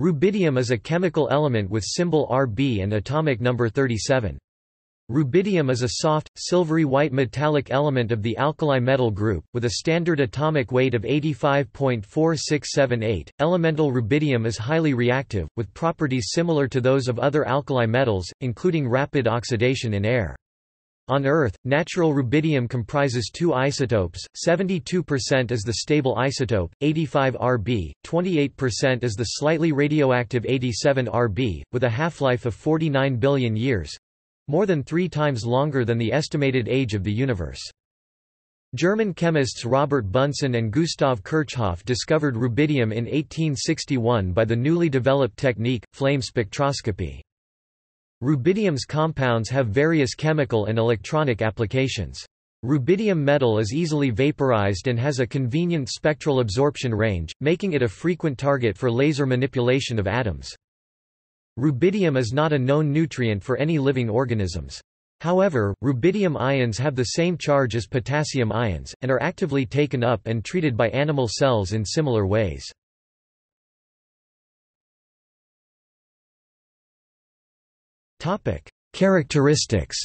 Rubidium is a chemical element with symbol Rb and atomic number 37. Rubidium is a soft, silvery white metallic element of the alkali metal group, with a standard atomic weight of 85.4678. Elemental rubidium is highly reactive, with properties similar to those of other alkali metals, including rapid oxidation in air. On Earth, natural rubidium comprises two isotopes, 72% is the stable isotope, 85 Rb, 28% is the slightly radioactive 87 Rb, with a half-life of 49 billion years—more than three times longer than the estimated age of the universe. German chemists Robert Bunsen and Gustav Kirchhoff discovered rubidium in 1861 by the newly developed technique, flame spectroscopy. Rubidium's compounds have various chemical and electronic applications. Rubidium metal is easily vaporized and has a convenient spectral absorption range, making it a frequent target for laser manipulation of atoms. Rubidium is not a known nutrient for any living organisms. However, rubidium ions have the same charge as potassium ions, and are actively taken up and treated by animal cells in similar ways. Topic: Characteristics.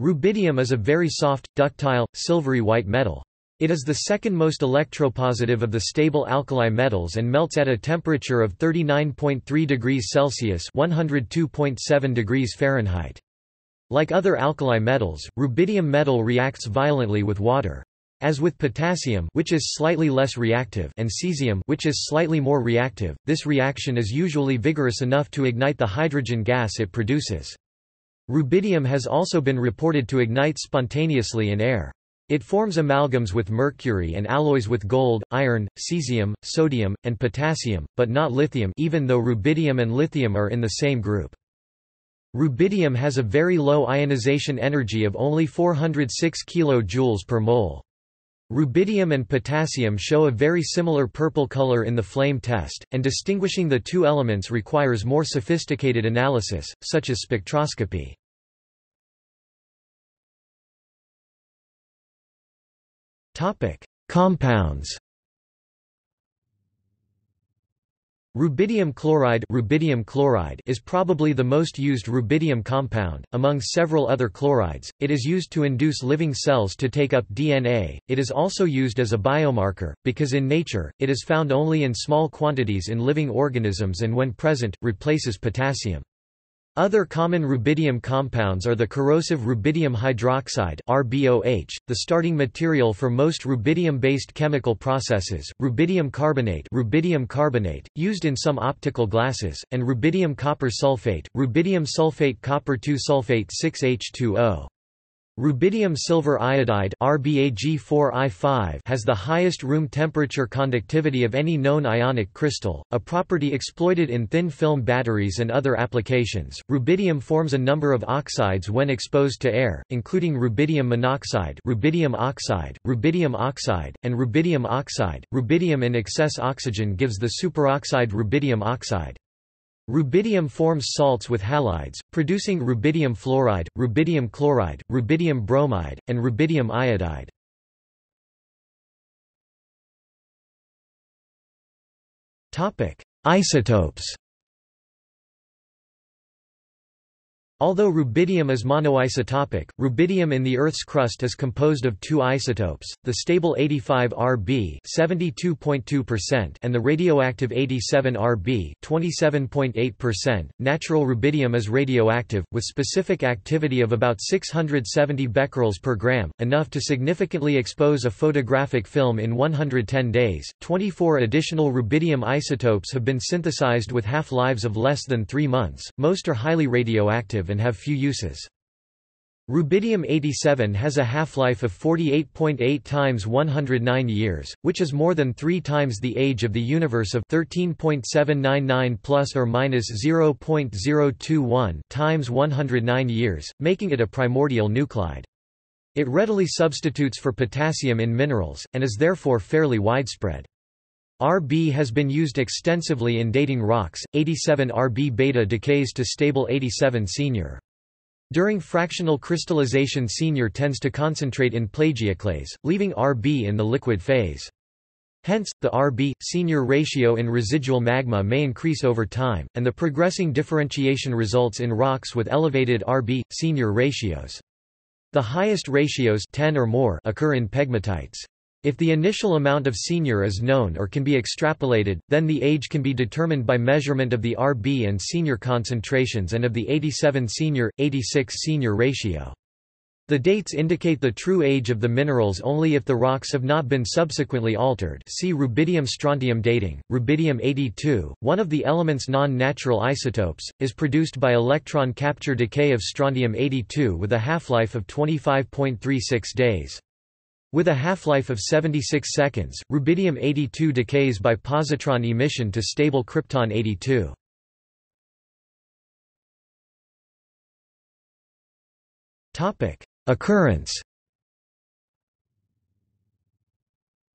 Rubidium is a very soft, ductile, silvery white metal. It is the second most electropositive of the stable alkali metals and melts at a temperature of 39.3 degrees Celsius (102.7 degrees Fahrenheit). Like other alkali metals, rubidium metal reacts violently with water. As with potassium which is slightly less reactive and cesium which is slightly more reactive, this reaction is usually vigorous enough to ignite the hydrogen gas it produces. Rubidium has also been reported to ignite spontaneously in air. It forms amalgams with mercury and alloys with gold, iron, cesium, sodium, and potassium, but not lithium even though rubidium and lithium are in the same group. Rubidium has a very low ionization energy of only 406 kJ per mole. Rubidium and potassium show a very similar purple color in the flame test, and distinguishing the two elements requires more sophisticated analysis, such as spectroscopy. Compounds Rubidium chloride, rubidium chloride is probably the most used rubidium compound, among several other chlorides. It is used to induce living cells to take up DNA. It is also used as a biomarker, because in nature, it is found only in small quantities in living organisms and when present, replaces potassium. Other common rubidium compounds are the corrosive rubidium hydroxide RBOH, the starting material for most rubidium-based chemical processes, rubidium carbonate, rubidium carbonate used in some optical glasses, and rubidium copper sulfate, rubidium sulfate copper 2 sulfate 6H2O. Rubidium silver iodide RBAG4I5 has the highest room temperature conductivity of any known ionic crystal, a property exploited in thin film batteries and other applications. Rubidium forms a number of oxides when exposed to air, including rubidium monoxide, rubidium oxide, rubidium oxide, and rubidium oxide. Rubidium in excess oxygen gives the superoxide rubidium oxide. Rubidium forms salts with halides, producing rubidium fluoride, rubidium chloride, rubidium bromide, and rubidium iodide. Isotopes Although rubidium is monoisotopic, rubidium in the Earth's crust is composed of two isotopes, the stable 85 Rb (72.2%) and the radioactive 87 Rb (27.8%). Natural rubidium is radioactive with specific activity of about 670 becquerels per gram, enough to significantly expose a photographic film in 110 days. 24 additional rubidium isotopes have been synthesized with half-lives of less than 3 months. Most are highly radioactive and have few uses. Rubidium-87 has a half-life of 48.8 times 109 years, which is more than 3 times the age of the universe of 13.799 plus or minus 0.021 times 109 years, making it a primordial nuclide. It readily substitutes for potassium in minerals, and is therefore fairly widespread. Rb has been used extensively in dating rocks. 87 Rb beta decays to stable 87 senior. During fractional crystallization senior tends to concentrate in plagioclase, leaving Rb in the liquid phase. Hence, the Rb senior ratio in residual magma may increase over time, and the progressing differentiation results in rocks with elevated Rb senior ratios. The highest ratios 10 or more occur in pegmatites. If the initial amount of senior is known or can be extrapolated, then the age can be determined by measurement of the Rb and senior concentrations and of the 87 senior, 86 senior ratio. The dates indicate the true age of the minerals only if the rocks have not been subsequently altered see rubidium-strontium dating. Rubidium-82, one of the element's non-natural isotopes, is produced by electron capture decay of strontium-82 with a half-life of 25.36 days. With a half-life of 76 seconds, rubidium-82 decays by positron emission to stable krypton-82. Occurrence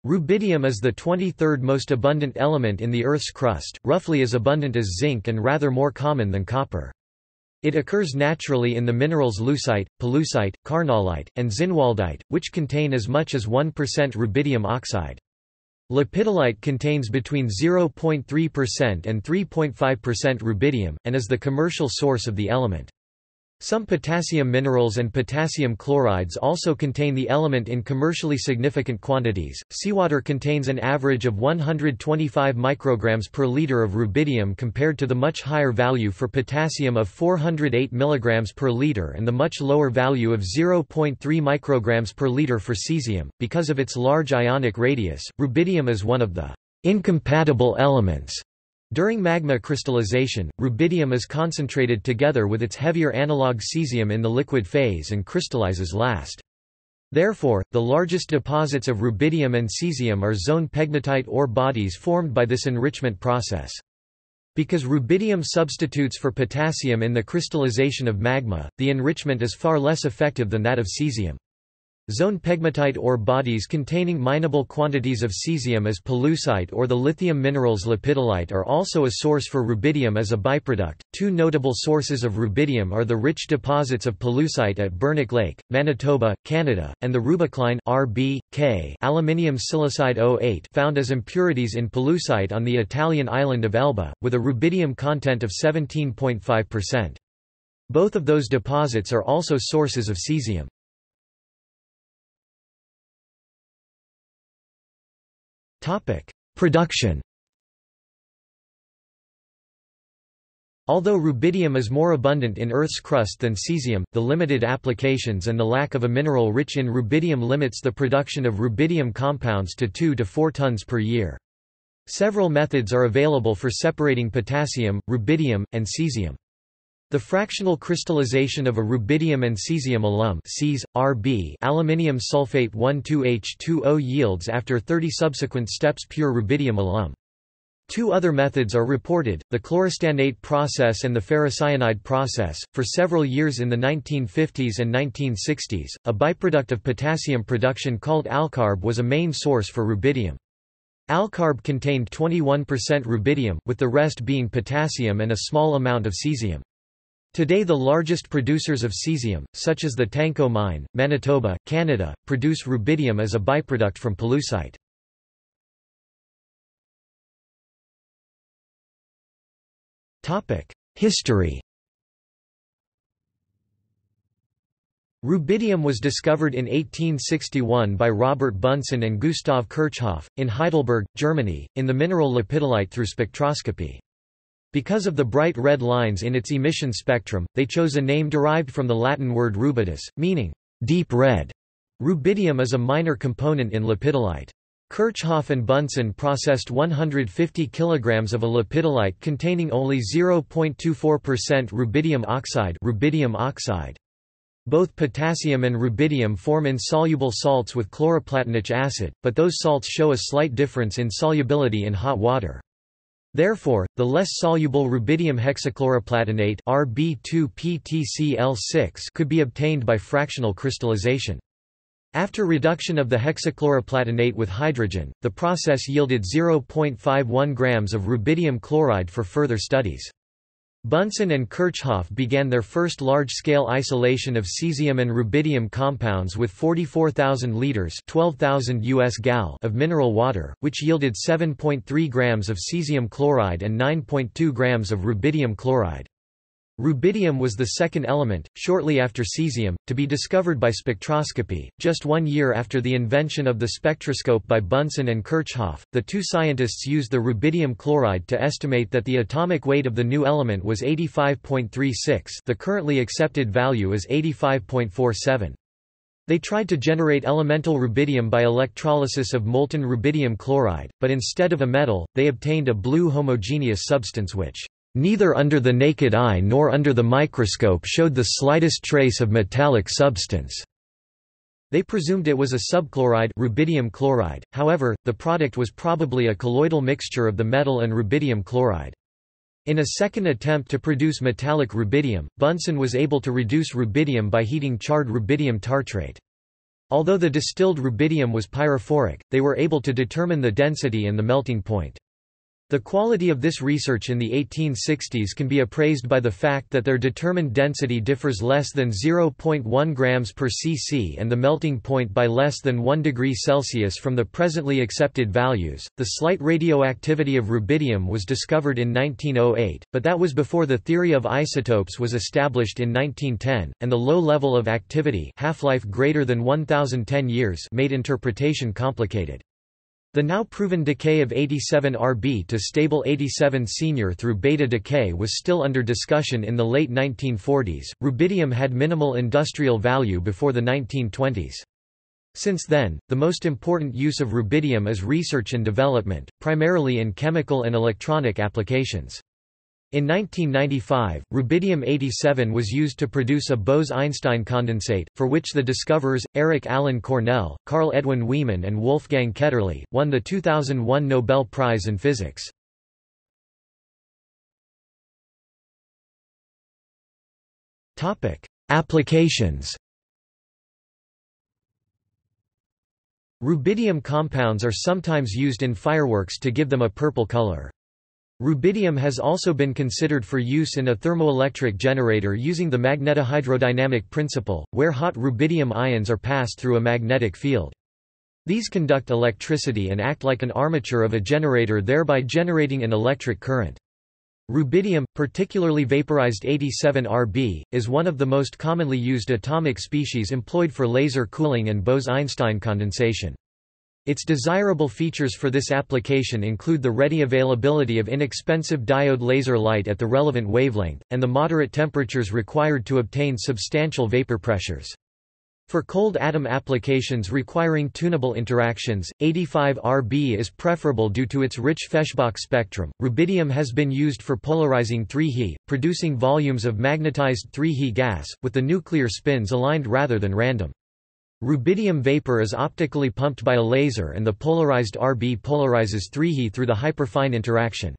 Rubidium is the 23rd most abundant element in the Earth's crust, roughly as abundant as zinc and rather more common than copper. It occurs naturally in the minerals leucite, pollucite, carnallite, and zinnwaldite, which contain as much as 1% rubidium oxide. Lepidolite contains between 0.3% and 3.5% rubidium, and is the commercial source of the element. Some potassium minerals and potassium chlorides also contain the element in commercially significant quantities. Seawater contains an average of 125 micrograms per liter of rubidium compared to the much higher value for potassium of 408 milligrams per liter and the much lower value of 0.3 micrograms per liter for cesium. Because of its large ionic radius, rubidium is one of the incompatible elements during magma crystallization, rubidium is concentrated together with its heavier analog cesium in the liquid phase and crystallizes last. Therefore, the largest deposits of rubidium and cesium are zone pegmatite ore bodies formed by this enrichment process. Because rubidium substitutes for potassium in the crystallization of magma, the enrichment is far less effective than that of cesium. Zone pegmatite ore bodies containing mineable quantities of cesium as pollucite or the lithium minerals lepidolite are also a source for rubidium as a byproduct. Two notable sources of rubidium are the rich deposits of pollucite at Bernic Lake, Manitoba, Canada, and the rubicline RBK aluminium silicide 08 found as impurities in pollucite on the Italian island of Elba, with a rubidium content of 17.5%. Both of those deposits are also sources of cesium. Production Although rubidium is more abundant in Earth's crust than cesium, the limited applications and the lack of a mineral rich in rubidium limits the production of rubidium compounds to 2 to 4 tons per year. Several methods are available for separating potassium, rubidium, and cesium. The fractional crystallization of a rubidium and cesium alum Cs, Rb aluminium sulfate 12H2O yields after 30 subsequent steps pure rubidium alum. Two other methods are reported, the chlorostannate process and the ferrocyanide process. For several years in the 1950s and 1960s, a byproduct of potassium production called alcarb was a main source for rubidium. Alcarb contained 21% rubidium, with the rest being potassium and a small amount of cesium. Today the largest producers of cesium, such as the Tanco mine, Manitoba, Canada, produce rubidium as a byproduct from pollucite. History Rubidium was discovered in 1861 by Robert Bunsen and Gustav Kirchhoff, in Heidelberg, Germany, in the mineral lepidolite through spectroscopy. Because of the bright red lines in its emission spectrum, they chose a name derived from the Latin word rubidus, meaning deep red. Rubidium is a minor component in lepidolite. Kirchhoff and Bunsen processed 150 kg of a lepidolite containing only 0.24% rubidium oxide, rubidium oxide. Both potassium and rubidium form insoluble salts with chloroplatinic acid, but those salts show a slight difference in solubility in hot water. Therefore, the less soluble rubidium hexachloroplatinate Rb2PtCl6 could be obtained by fractional crystallization. After reduction of the hexachloroplatinate with hydrogen, the process yielded 0.51 grams of rubidium chloride for further studies. Bunsen and Kirchhoff began their first large-scale isolation of cesium and rubidium compounds with 44,000 liters 12,000 US gal of mineral water, which yielded 7.3 grams of cesium chloride and 9.2 grams of rubidium chloride. Rubidium was the second element, shortly after cesium, to be discovered by spectroscopy. Just one year after the invention of the spectroscope by Bunsen and Kirchhoff, the two scientists used the rubidium chloride to estimate that the atomic weight of the new element was 85.36 the currently accepted value is 85.47. They tried to generate elemental rubidium by electrolysis of molten rubidium chloride, but instead of a metal, they obtained a blue homogeneous substance which Neither under the naked eye nor under the microscope showed the slightest trace of metallic substance. They presumed it was a subchloride rubidium chloride, however, the product was probably a colloidal mixture of the metal and rubidium chloride. In a second attempt to produce metallic rubidium, Bunsen was able to reduce rubidium by heating charred rubidium tartrate. Although the distilled rubidium was pyrophoric, they were able to determine the density and the melting point. The quality of this research in the 1860s can be appraised by the fact that their determined density differs less than 0.1 grams per cc and the melting point by less than 1 degree Celsius from the presently accepted values. The slight radioactivity of rubidium was discovered in 1908, but that was before the theory of isotopes was established in 1910, and the low level of activity, half-life greater than 1010 years, made interpretation complicated. The now proven decay of 87 Rb to stable 87 senior through beta decay was still under discussion in the late 1940s. Rubidium had minimal industrial value before the 1920s. Since then, the most important use of rubidium is research and development, primarily in chemical and electronic applications. In 1995, rubidium-87 was used to produce a Bose-Einstein condensate, for which the discoverers, Eric Allen Cornell, Carl Edwin Wieman and Wolfgang Ketterle, won the 2001 Nobel Prize in Physics. Applications Rubidium compounds are sometimes used in fireworks to give them a purple color. Rubidium has also been considered for use in a thermoelectric generator using the magnetohydrodynamic principle, where hot rubidium ions are passed through a magnetic field. These conduct electricity and act like an armature of a generator thereby generating an electric current. Rubidium, particularly vaporized 87 Rb, is one of the most commonly used atomic species employed for laser cooling and Bose-Einstein condensation. Its desirable features for this application include the ready availability of inexpensive diode laser light at the relevant wavelength, and the moderate temperatures required to obtain substantial vapor pressures. For cold atom applications requiring tunable interactions, 85 Rb is preferable due to its rich Feshbach spectrum. Rubidium has been used for polarizing 3He, producing volumes of magnetized 3He gas, with the nuclear spins aligned rather than random. Rubidium vapor is optically pumped by a laser and the polarized Rb polarizes 3He through the hyperfine interaction.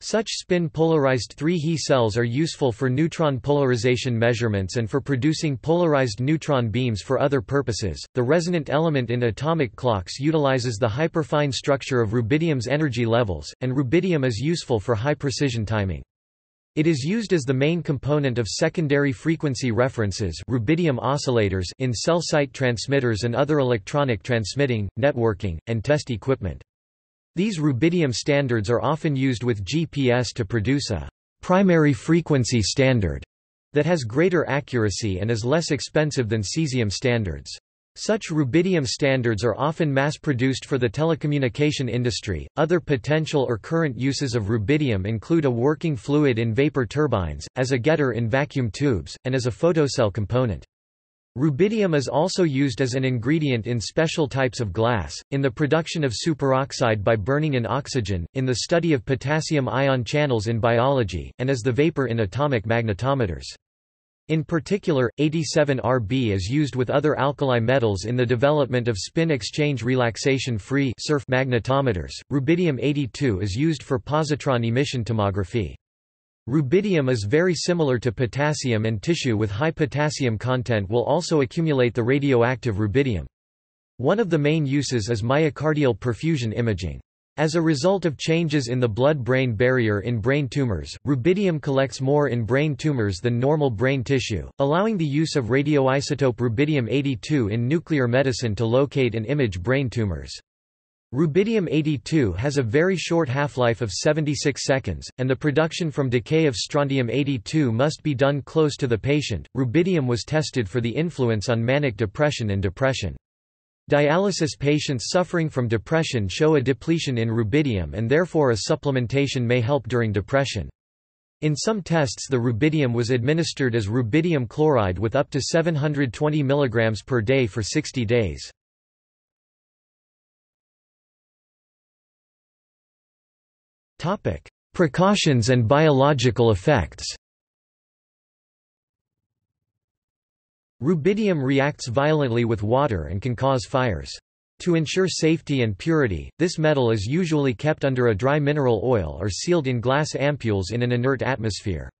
Such spin-polarized 3He cells are useful for neutron polarization measurements and for producing polarized neutron beams for other purposes. The resonant element in atomic clocks utilizes the hyperfine structure of rubidium's energy levels, and rubidium is useful for high-precision timing. It is used as the main component of secondary frequency references rubidium oscillators in cell site transmitters and other electronic transmitting, networking, and test equipment. These rubidium standards are often used with GPS to produce a primary frequency standard that has greater accuracy and is less expensive than cesium standards. Such rubidium standards are often mass-produced for the telecommunication industry. Other potential or current uses of rubidium include a working fluid in vapor turbines, as a getter in vacuum tubes, and as a photocell component. Rubidium is also used as an ingredient in special types of glass, in the production of superoxide by burning in oxygen, in the study of potassium ion channels in biology, and as the vapor in atomic magnetometers. In particular, 87Rb is used with other alkali metals in the development of spin exchange relaxation-free magnetometers. Rubidium-82 is used for positron emission tomography. Rubidium is very similar to potassium and tissue with high potassium content will also accumulate the radioactive rubidium. One of the main uses is myocardial perfusion imaging. As a result of changes in the blood-brain barrier in brain tumors, rubidium collects more in brain tumors than normal brain tissue, allowing the use of radioisotope rubidium-82 in nuclear medicine to locate and image brain tumors. Rubidium-82 has a very short half-life of 76 seconds, and the production from decay of strontium-82 must be done close to the patient. Rubidium was tested for the influence on manic depression and depression. Dialysis patients suffering from depression show a depletion in rubidium and therefore a supplementation may help during depression. In some tests the rubidium was administered as rubidium chloride with up to 720 mg per day for 60 days. Precautions and biological effects. Rubidium reacts violently with water and can cause fires. To ensure safety and purity, this metal is usually kept under a dry mineral oil or sealed in glass ampoules in an inert atmosphere.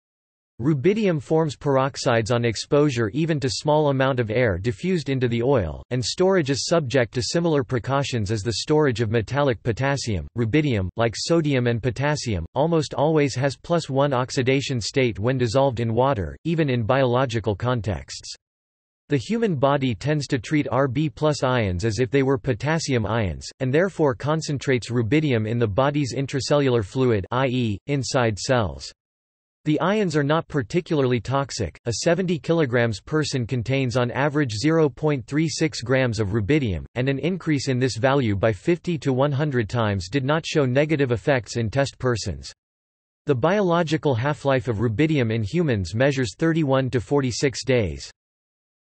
Rubidium forms peroxides on exposure even to small amount of air diffused into the oil, and storage is subject to similar precautions as the storage of metallic potassium. Rubidium, like sodium and potassium, almost always has plus 1 oxidation state when dissolved in water, even in biological contexts. The human body tends to treat Rb plus ions as if they were potassium ions, and therefore concentrates rubidium in the body's intracellular fluid i.e., inside cells. The ions are not particularly toxic. A 70 kg person contains on average 0.36 grams of rubidium, and an increase in this value by 50 to 100 times did not show negative effects in test persons. The biological half-life of rubidium in humans measures 31 to 46 days.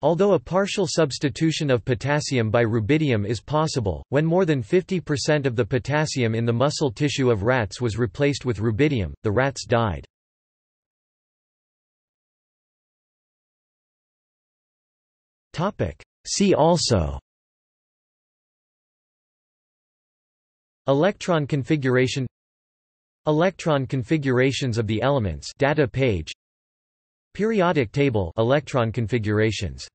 Although a partial substitution of potassium by rubidium is possible, when more than 50% of the potassium in the muscle tissue of rats was replaced with rubidium, the rats died. See also Electron configuration Electron configurations of the elements data page Periodic table electron configurations